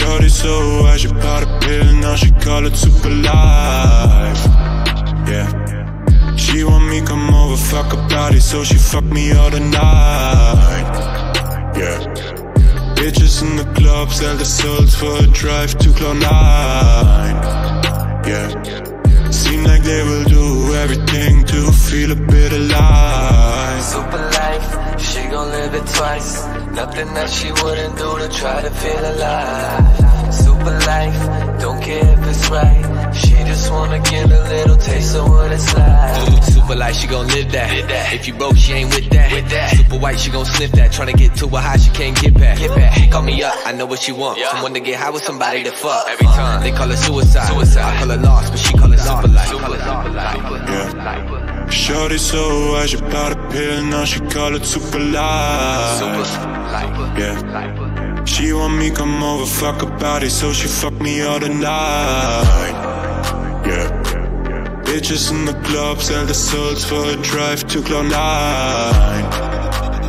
Shorty so high, she bought a pill, now she call it super life. Yeah. She want me come over, fuck a body, so she fuck me all the night. Yeah. Bitches in the club sell their souls for a drive to Cloud9 Yeah. Seem like they will do everything to feel a bit alive. Super life, she gon' live it twice. Nothing that she wouldn't do to try to feel alive. Super life, don't care if it's right. She just wanna get a little taste of what it's like. Super light, she gon' live that. If you broke, she ain't with that. Super white, she gon' sniff that. Tryna get to a high, she can't get back. Get back. Call me up, I know what she want. Someone to get high with somebody to fuck. Every time they call it suicide. suicide. I call it lost, but she call it super light. Super light. Yeah. Shorty so high, she bought a pill, now she call it super life. Yeah. She want me come over, fuck her body, so she fuck me all the night. Yeah. Bitches in the club sell the souls for a drive to Cloud9.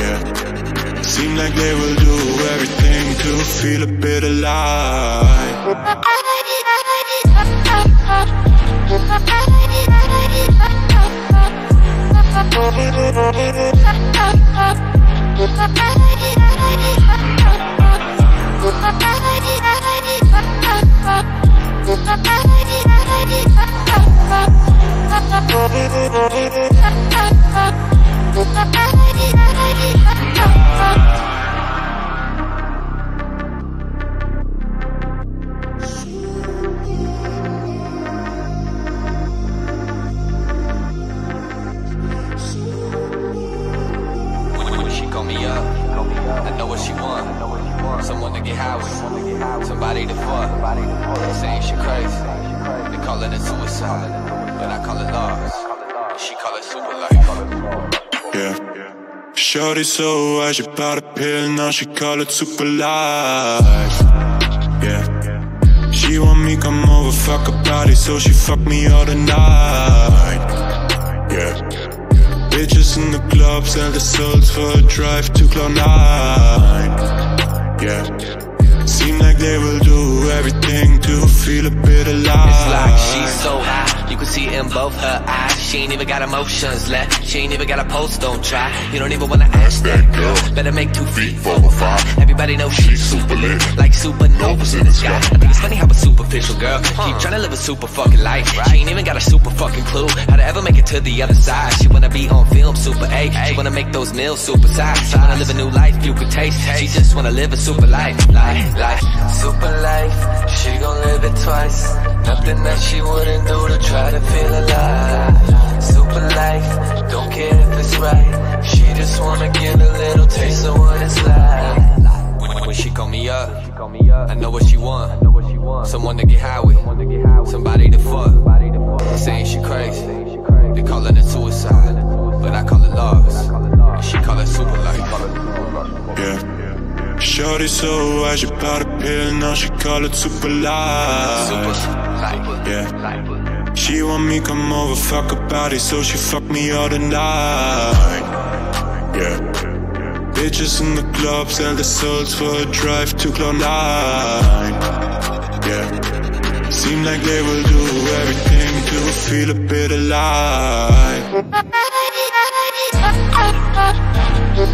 Yeah. Seem like they will do everything to feel a bit alive. somebody to fuck. Somebody to fuck. Saying she crazy, they call it a suicide, but Shorty so high, she bought a pill, now she call it super life. Yeah. She want me come over, fuck her body, so she fuck me all the night. Yeah. Bitches in the club sell the souls for a drive to Cloud9. Yeah. Seem like they will do everything to feel a bit alive. It's like she's so high, can see in both her eyes. She ain't even got emotions left. She ain't even got a pulse, don't try. You don't even wanna ask that girl. Better make two feet for a five. Everybody knows she's super lit, like supernovas in the sky. I think it's funny how a superficial girl keep trying to live a super fucking life. She ain't even got a super fucking clue how to ever make it to the other side. She wanna be on film, super A. She wanna make those meals super size. She wanna live a new life you could taste. She just wanna live a super life, life, life. Super life, she gon' live it twice. Nothing that she wouldn't do to try to feel alive. Super life, don't care if it's right. She just wanna get a little taste of what it's like. When, she call me up, I know what she want. Someone to get high Shorty so high, she bought a pill, now she call it super life. Yeah. She want me come over, fuck her body, so she fuck me all the night. Yeah. Bitches in the club sell the souls for a drive to Cloud9. Yeah. Seem like they will do everything to feel a bit alive.